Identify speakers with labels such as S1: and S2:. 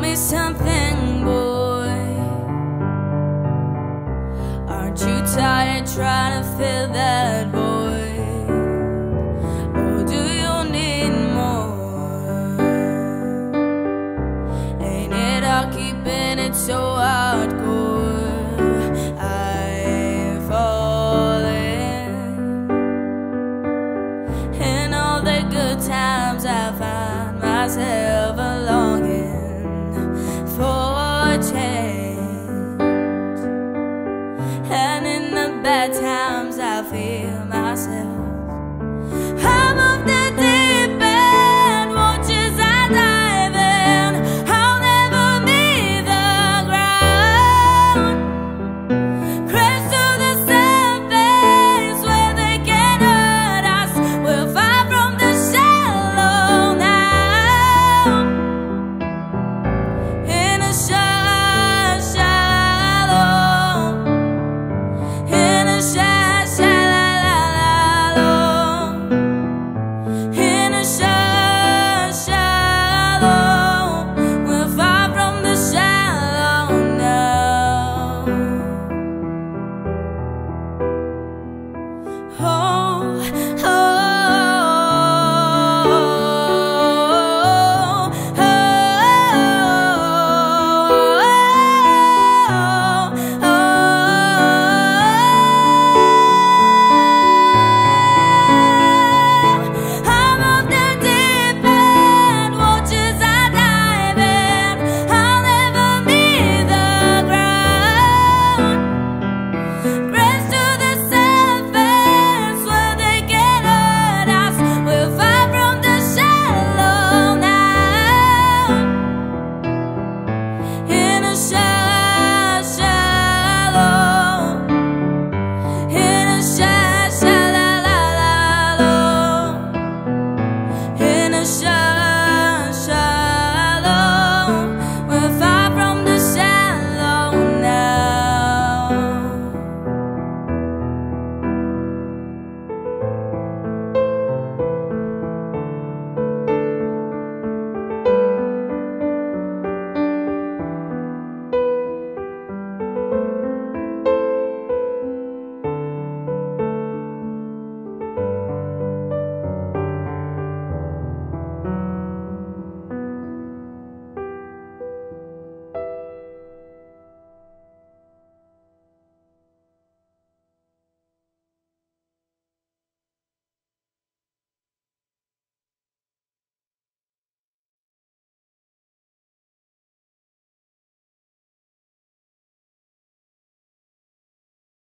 S1: me something, boy. Aren't you tired trying to fill that void? Or do you need more? Ain't it all keeping it so hardcore? I've fallen. In all the good times I find myself.